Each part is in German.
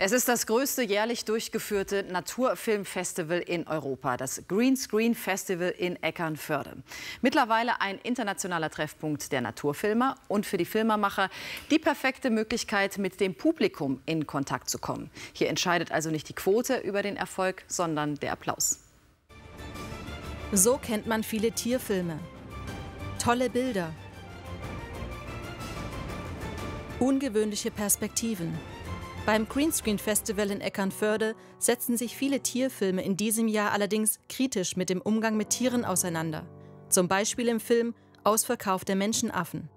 Es ist das größte jährlich durchgeführte Naturfilmfestival in Europa, das Green Screen Festival in Eckernförde. Mittlerweile ein internationaler Treffpunkt der Naturfilmer und für die Filmemacher die perfekte Möglichkeit, mit dem Publikum in Kontakt zu kommen. Hier entscheidet also nicht die Quote über den Erfolg, sondern der Applaus. So kennt man viele Tierfilme. Tolle Bilder. Ungewöhnliche Perspektiven. Beim Greenscreen Festival in Eckernförde setzen sich viele Tierfilme in diesem Jahr allerdings kritisch mit dem Umgang mit Tieren auseinander. Zum Beispiel im Film Ausverkauf der Menschenaffen.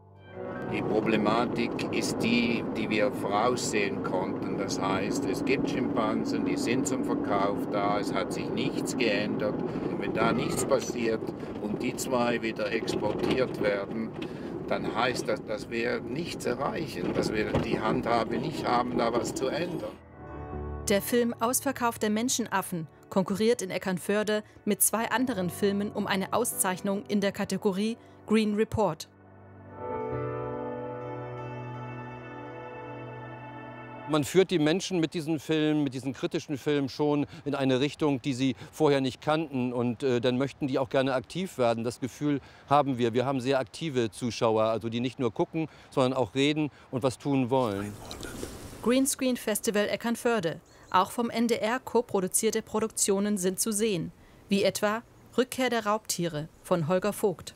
Die Problematik ist die, die wir voraussehen konnten. Das heißt, es gibt Schimpansen, die sind zum Verkauf da, es hat sich nichts geändert. Und wenn da nichts passiert und die zwei wieder exportiert werden, dann heißt das, dass wir nichts erreichen, dass wir die Handhabe nicht haben, da was zu ändern. Der Film Ausverkauf der Menschenaffen konkurriert in Eckernförde mit zwei anderen Filmen um eine Auszeichnung in der Kategorie Green Report. Man führt die Menschen mit diesen Filmen, mit diesen kritischen Filmen schon in eine Richtung, die sie vorher nicht kannten. Und äh, dann möchten die auch gerne aktiv werden. Das Gefühl haben wir. Wir haben sehr aktive Zuschauer, also die nicht nur gucken, sondern auch reden und was tun wollen. Greenscreen Festival Eckernförde. Auch vom NDR co-produzierte Produktionen sind zu sehen, wie etwa Rückkehr der Raubtiere von Holger Vogt.